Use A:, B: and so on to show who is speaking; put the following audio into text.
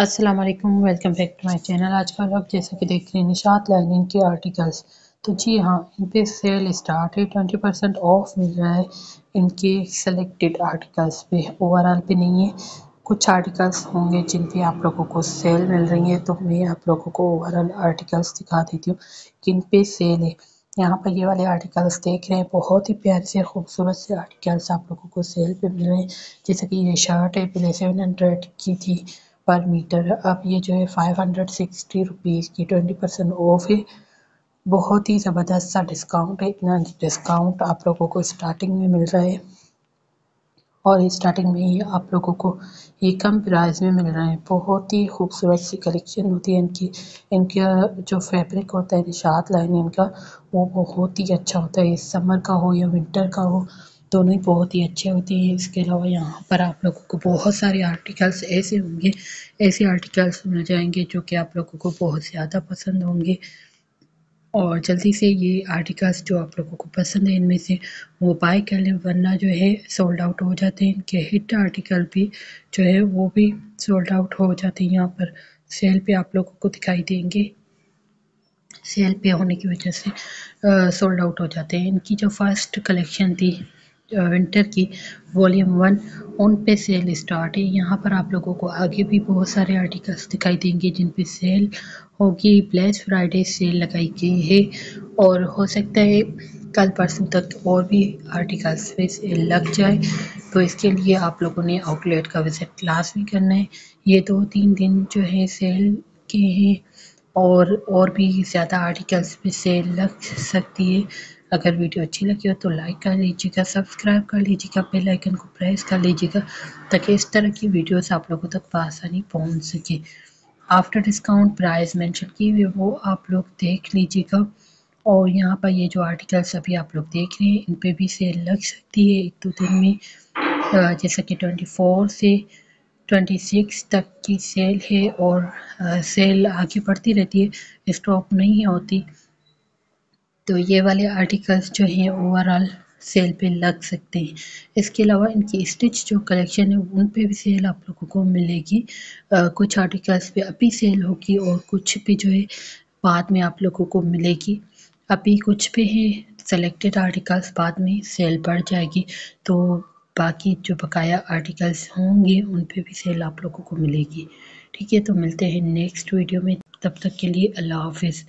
A: अस्सलाम वालेकुम welcome back to my channel आज का लोग जैसा कि देख रहे हैं निशात लाइनिंग के आर्टिकल्स तो जी हाँ इन पे सेल स्टार्ट है। ट्वेंटी परसेंट ऑफ़ मिल रहा है इनके सेलेक्टेड आर्टिकल्स पे। ओवरऑल पे नहीं है। कुछ आर्टिकल्स होंगे जिन पे आप लोगों को सेल मिल रही है। तो मैं आप लोगों को ओवरऑल आर्टिकल्स दिखा देती हूँ, किन पे सेल है। यहाँ पर ये वाले आर्टिकल्स देख रहे हैं। बहुत ही प्यारे से खूबसूरत से आर्टिकल्स आप लोगों को सेल पे मिल रहे हैं। जैसे कि ये शर्ट है, पहले सेवन हंड्रेड की थी। पर मीटर अब ये जो है फाइव हंड्रेड सिक्सटी रुपीज़ की ट्वेंटी परसेंट ऑफ़ है। बहुत ही ज़बरदस्त सा डिस्काउंट है। इतना डिस्काउंट आप लोगों को स्टार्टिंग में मिल रहा है। और स्टार्टिंग में ही आप लोगों को ये कम प्राइस में मिल रहा है। बहुत ही खूबसूरत सी कलेक्शन होती है इनकी। इनका जो फैब्रिक होता है निशात लाइन इनका, वो बहुत ही अच्छा होता है। समर का हो या विंटर का हो दोनों ही बहुत ही अच्छे होते हैं। इसके अलावा यहाँ पर आप लोगों को बहुत सारे आर्टिकल्स ऐसे होंगे, ऐसे आर्टिकल्स मिल जाएँगे जो कि आप लोगों को बहुत ज़्यादा पसंद होंगे। और जल्दी से ये आर्टिकल्स जो आप लोगों को पसंद है, इनमें से वो बाय कर लें, वरना जो है सोल्ड आउट हो जाते हैं। इनके हिट आर्टिकल भी जो है वो भी सोल्ड आउट हो जाते हैं। यहाँ पर सेल पे आप लोगों को दिखाई देंगे। सेल पे होने की वजह से सोल्ड आउट हो जाते हैं। इनकी जो फ़र्स्ट कलेक्शन थी विंटर की वॉल्यूम वन उन पे सेल स्टार्ट है। यहाँ पर आप लोगों को आगे भी बहुत सारे आर्टिकल्स दिखाई देंगे जिन पे सेल होगी। ब्लैक फ्राइडे सेल लगाई गई है और हो सकता है कल परसों तक और भी आर्टिकल्स पे सेल लग जाए। तो इसके लिए आप लोगों ने आउटलेट का विज़िट क्लास भी करना है। ये दो तीन दिन जो है सेल के हैं और और भी ज़्यादा आर्टिकल्स पे सेल लग सकती है। अगर वीडियो अच्छी लगी हो तो लाइक कर लीजिएगा, सब्सक्राइब कर लीजिएगा, बेल आइकन को प्रेस कर लीजिएगा, ताकि इस तरह की वीडियोस आप लोगों तक आसानी पहुँच सके। आफ्टर डिस्काउंट प्राइस मेंशन की हुई वो आप लोग देख लीजिएगा। और यहाँ पर ये जो आर्टिकल्स अभी आप लोग देख रहे हैं इन पर भी सेल लग सकती है एक दो दिन में। जैसा कि ट्वेंटी फोर से ट्वेंटी सिक्स तक की सेल है और सेल आगे बढ़ती रहती है स्टॉक नहीं होती। तो ये वाले आर्टिकल्स जो हैं ओवरऑल सेल पे लग सकते हैं। इसके अलावा इनकी स्टिच जो कलेक्शन है उन पे भी सेल आप लोगों को मिलेगी। आ, कुछ आर्टिकल्स पे अभी सेल होगी और कुछ पे जो है बाद में आप लोगों को मिलेगी। अभी कुछ पे है सेलेक्टेड आर्टिकल्स बाद में सेल बढ़ जाएगी। तो बाकी जो बकाया आर्टिकल्स होंगे उन पे भी सेल आप लोगों को मिलेगी। ठीक है तो मिलते हैं नेक्स्ट वीडियो में। तब तक के लिए अल्लाह हाफिज़।